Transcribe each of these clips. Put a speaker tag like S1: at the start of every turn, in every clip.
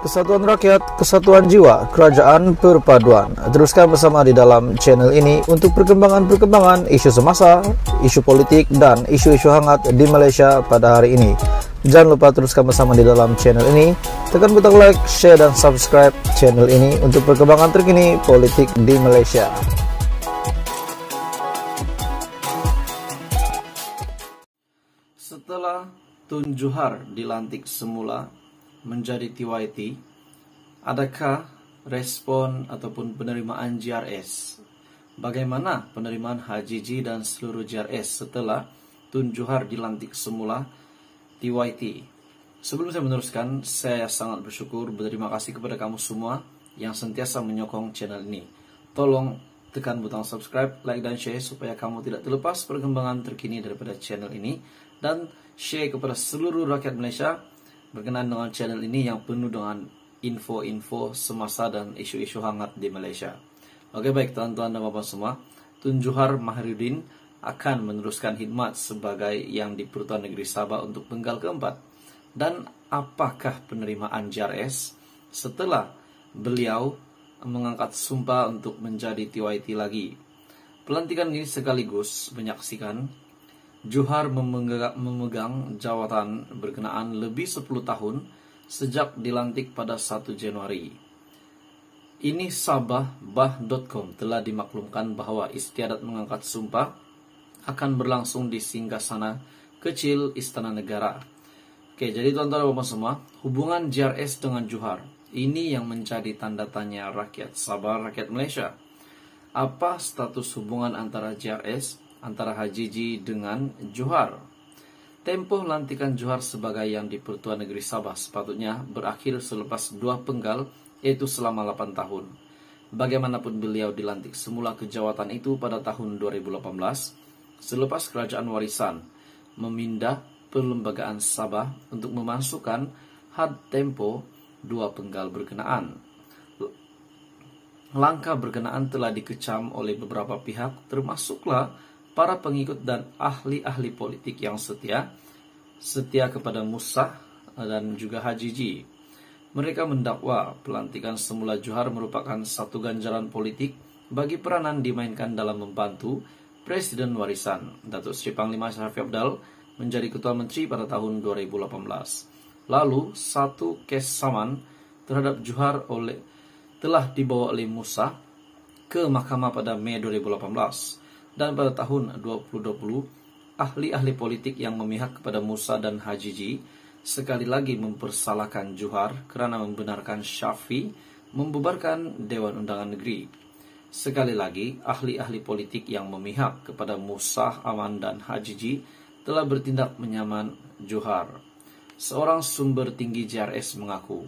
S1: Kesatuan Rakyat, Kesatuan Jiwa, Kerajaan Perpaduan. Teruskan bersama di dalam channel ini untuk perkembangan-perkembangan isu semasa, isu politik, dan isu-isu hangat di Malaysia pada hari ini. Jangan lupa teruskan bersama di dalam channel ini. Tekan butang like, share, dan subscribe channel ini untuk perkembangan terkini politik di Malaysia.
S2: Setelah Tun Juhar dilantik semula menjadi TYT, adakah respon ataupun penerimaan JRS? Bagaimana penerimaan HJJ dan seluruh JRS setelah Tun Juhar dilantik semula TYT? Sebelum saya meneruskan, saya sangat bersyukur berterima kasih kepada kamu semua yang sentiasa menyokong channel ini. Tolong tekan butang subscribe, like dan share supaya kamu tidak terlepas perkembangan terkini daripada channel ini dan share kepada seluruh rakyat Malaysia berkenaan dengan channel ini yang penuh dengan info-info semasa dan isu-isu hangat di Malaysia. Oke baik tuan-tuan dan bapak semua, Tun Juhar Mahiruddin akan meneruskan khidmat sebagai yang di Pertuan Negeri Sabah untuk penggal keempat. Dan apakah penerimaan JRS setelah beliau mengangkat sumpah untuk menjadi TYT lagi? Pelantikan ini sekaligus menyaksikan Juhar memegang, jawatan berkenaan lebih 10 tahun sejak dilantik pada 1 Januari. Ini Sabah Bah.com telah dimaklumkan bahwa istiadat mengangkat sumpah akan berlangsung di singgah sana kecil Istana Negara. Oke, jadi tuan-tuan bapak semua, hubungan JRS dengan Juhar ini yang menjadi tanda tanya rakyat Sabah, rakyat Malaysia. Apa status hubungan antara JRS antara Hajiji dengan Johar. Tempoh lantikan Johar sebagai yang di Pertuan Negeri Sabah sepatutnya berakhir selepas dua penggal, yaitu selama 8 tahun. Bagaimanapun beliau dilantik semula ke jawatan itu pada tahun 2018, selepas kerajaan warisan memindah perlembagaan Sabah untuk memasukkan had tempo dua penggal berkenaan. Langkah berkenaan telah dikecam oleh beberapa pihak, termasuklah para pengikut dan ahli-ahli politik yang setia, setia kepada Musa dan juga Hajiji. Mereka mendakwa pelantikan semula Johar merupakan satu ganjaran politik bagi peranan dimainkan dalam membantu Presiden Warisan Datuk Sri Panglima Syarif Abdal menjadi Ketua Menteri pada tahun 2018. Lalu, satu kes saman terhadap Johar oleh telah dibawa oleh Musa ke mahkamah pada Mei 2018 dan pada tahun 2020 ahli-ahli politik yang memihak kepada Musa dan Hajiji sekali lagi mempersalahkan Johar kerana membenarkan Syafi membubarkan Dewan Undangan Negeri. Sekali lagi, ahli-ahli politik yang memihak kepada Musa, Aman, dan Hajiji telah bertindak menyaman Johar. Seorang sumber tinggi JRS mengaku,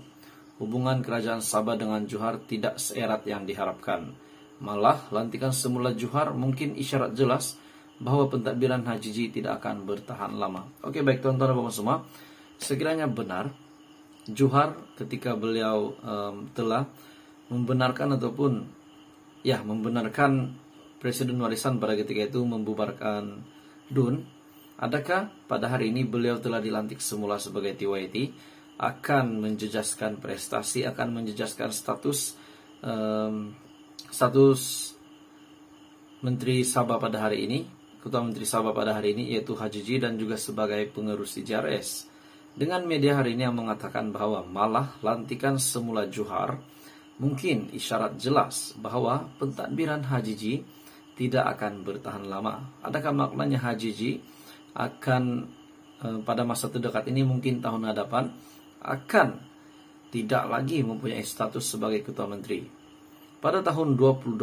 S2: hubungan kerajaan Sabah dengan Johar tidak seerat yang diharapkan. Malah, lantikan semula Juhar mungkin isyarat jelas bahwa pentadbiran Hajiji tidak akan bertahan lama. Oke, baik tuan-tuan dan bapak semua. Sekiranya benar, Juhar ketika beliau um, telah membenarkan ataupun ya membenarkan Presiden Warisan pada ketika itu membubarkan DUN, adakah pada hari ini beliau telah dilantik semula sebagai TYT akan menjejaskan prestasi, akan menjejaskan status um, status Menteri Sabah pada hari ini, Ketua Menteri Sabah pada hari ini yaitu Hajiji dan juga sebagai pengerus JRS. Dengan media hari ini yang mengatakan bahwa malah lantikan semula Johar mungkin isyarat jelas bahwa pentadbiran Hajiji tidak akan bertahan lama. Adakah maknanya Hajiji akan eh, pada masa terdekat ini mungkin tahun hadapan akan tidak lagi mempunyai status sebagai ketua menteri. Pada tahun 2020,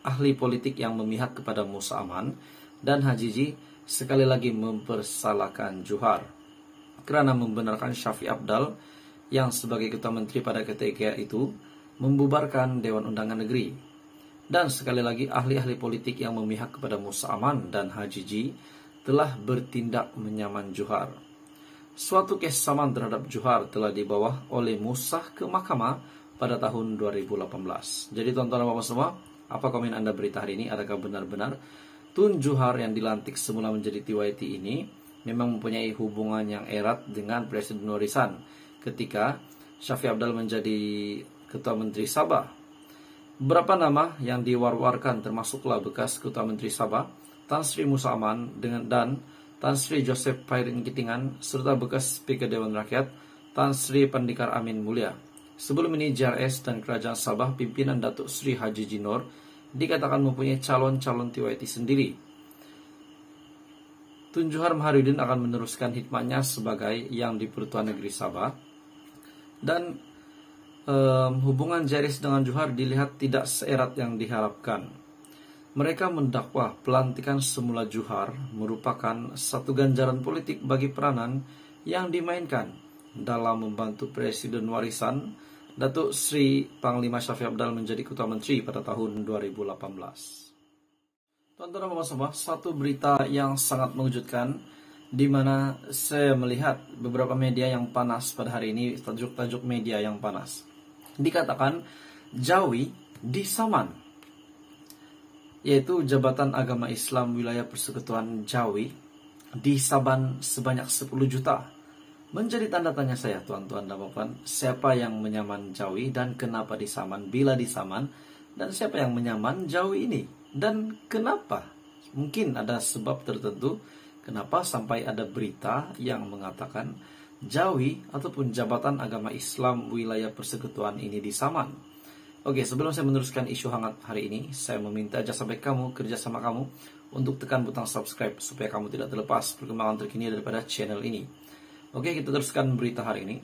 S2: ahli politik yang memihak kepada Musa Aman dan Hajiji sekali lagi mempersalahkan Juhar kerana membenarkan Syafi Abdal yang sebagai ketua menteri pada ketika itu membubarkan Dewan Undangan Negeri. Dan sekali lagi ahli-ahli politik yang memihak kepada Musa Aman dan Hajiji telah bertindak menyaman Juhar. Suatu kes saman terhadap Juhar telah dibawa oleh Musa ke mahkamah pada tahun 2018. Jadi tonton bapak semua, apa komen Anda berita hari ini? Adakah benar-benar Tun Juhar yang dilantik semula menjadi TYT ini memang mempunyai hubungan yang erat dengan Presiden Norisan ketika Syafi Abdal menjadi Ketua Menteri Sabah. Beberapa nama yang diwar-warkan termasuklah bekas Ketua Menteri Sabah, Tan Sri Musa Aman dengan dan Tan Sri Joseph Pairin Kitingan serta bekas Speaker Dewan Rakyat Tan Sri Pandikar Amin Mulia. Sebelum ini JRS dan Kerajaan Sabah pimpinan Datuk Sri Haji Jinor dikatakan mempunyai calon-calon TYT sendiri. Tun Johar Maharudin akan meneruskan hikmahnya sebagai yang di Pertuan Negeri Sabah dan um, hubungan Jaris dengan Johar dilihat tidak seerat yang diharapkan. Mereka mendakwa pelantikan semula Johar merupakan satu ganjaran politik bagi peranan yang dimainkan dalam membantu Presiden warisan Datuk Sri Panglima Syafi Abdal menjadi Ketua Menteri pada tahun 2018. Tuan-tuan dan semua, satu berita yang sangat mengejutkan di mana saya melihat beberapa media yang panas pada hari ini, tajuk-tajuk media yang panas. Dikatakan Jawi disaman, yaitu Jabatan Agama Islam Wilayah Persekutuan Jawi disaban sebanyak 10 juta Menjadi tanda tanya saya, tuan-tuan dan puan, siapa yang menyaman Jawi dan kenapa disaman bila disaman, dan siapa yang menyaman Jawi ini, dan kenapa? Mungkin ada sebab tertentu kenapa sampai ada berita yang mengatakan Jawi ataupun Jabatan Agama Islam wilayah persekutuan ini disaman. Oke, sebelum saya meneruskan isu hangat hari ini, saya meminta jasa baik kamu, kerjasama kamu, untuk tekan butang subscribe supaya kamu tidak terlepas perkembangan terkini daripada channel ini. Oke, kita teruskan berita hari ini.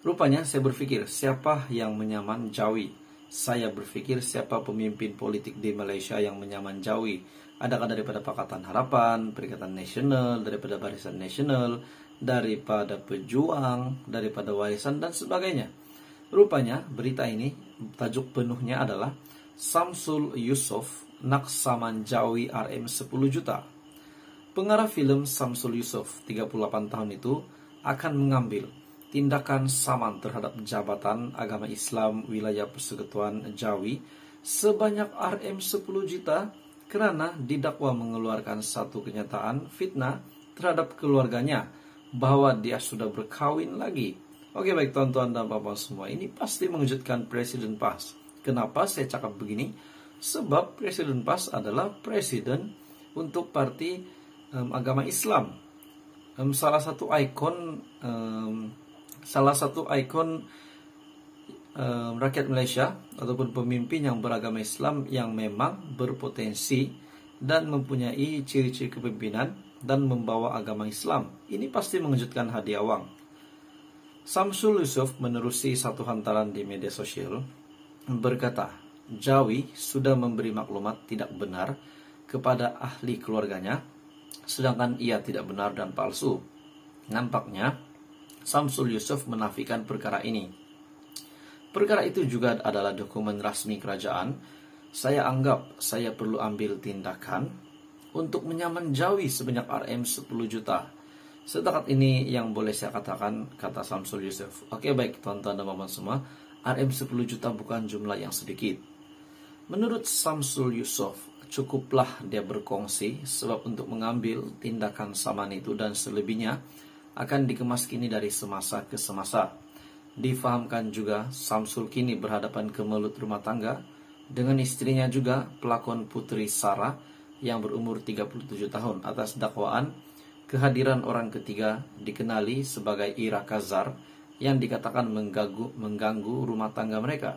S2: Rupanya saya berpikir siapa yang menyaman Jawi. Saya berpikir siapa pemimpin politik di Malaysia yang menyaman Jawi. Adakah daripada Pakatan Harapan, Perikatan Nasional, daripada Barisan Nasional, daripada Pejuang, daripada Warisan, dan sebagainya. Rupanya berita ini tajuk penuhnya adalah Samsul Yusof Naksaman Jawi RM 10 juta. Pengarah film Samsul Yusuf, 38 tahun itu, akan mengambil tindakan saman terhadap jabatan agama Islam wilayah persekutuan Jawi sebanyak RM 10 juta kerana didakwa mengeluarkan satu kenyataan fitnah terhadap keluarganya bahwa dia sudah berkawin lagi. Oke baik tuan-tuan dan bapak semua, ini pasti mengejutkan Presiden PAS. Kenapa saya cakap begini? Sebab Presiden PAS adalah presiden untuk parti um, agama Islam. Um, salah satu ikon um, salah satu ikon um, rakyat Malaysia ataupun pemimpin yang beragama Islam yang memang berpotensi dan mempunyai ciri-ciri kepemimpinan dan membawa agama Islam. Ini pasti mengejutkan hadi awang. Samsul Yusuf menerusi satu hantaran di media sosial berkata, Jawi sudah memberi maklumat tidak benar kepada ahli keluarganya sedangkan ia tidak benar dan palsu. Nampaknya Samsul Yusuf menafikan perkara ini. Perkara itu juga adalah dokumen resmi kerajaan. Saya anggap saya perlu ambil tindakan untuk menyaman Jawi sebanyak RM 10 juta. Setakat ini yang boleh saya katakan, kata Samsul Yusuf. Oke baik tuan-tuan dan teman semua, RM 10 juta bukan jumlah yang sedikit. Menurut Samsul Yusuf, cukuplah dia berkongsi sebab untuk mengambil tindakan saman itu dan selebihnya akan dikemas kini dari semasa ke semasa. Difahamkan juga Samsul kini berhadapan ke melut rumah tangga dengan istrinya juga pelakon Putri Sarah yang berumur 37 tahun atas dakwaan kehadiran orang ketiga dikenali sebagai Ira Kazar yang dikatakan mengganggu, mengganggu rumah tangga mereka.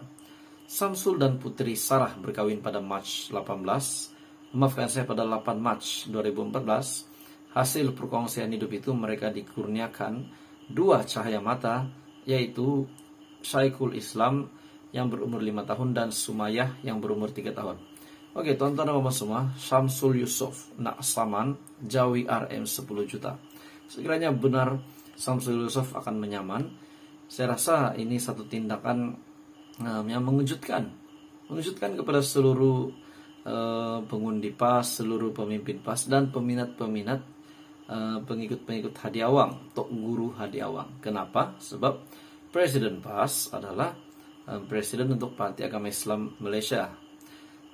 S2: Samsul dan Putri Sarah berkawin pada Mac 18, maafkan saya pada 8 Mac 2014. Hasil perkongsian hidup itu mereka dikurniakan dua cahaya mata, yaitu Syaikul Islam yang berumur 5 tahun dan Sumayyah yang berumur 3 tahun. Oke, tonton nama semua, Samsul Yusuf, Nak Saman, Jawi RM 10 juta. Sekiranya benar Samsul Yusuf akan menyaman, saya rasa ini satu tindakan um, yang mengejutkan, mengejutkan kepada seluruh uh, pengundi PAS, seluruh pemimpin PAS dan peminat-peminat uh, pengikut-pengikut Hadi Awang, Tok Guru Hadi Awang. Kenapa? Sebab Presiden PAS adalah um, presiden untuk Parti Agama Islam Malaysia.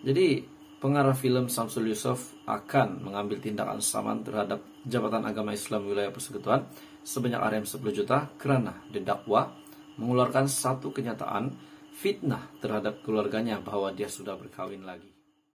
S2: Jadi pengarah film Samsul Yusof akan mengambil tindakan saman terhadap Jabatan Agama Islam Wilayah Persekutuan sebanyak RM 10 juta kerana didakwa mengeluarkan satu kenyataan fitnah terhadap keluarganya bahwa dia sudah berkawin lagi.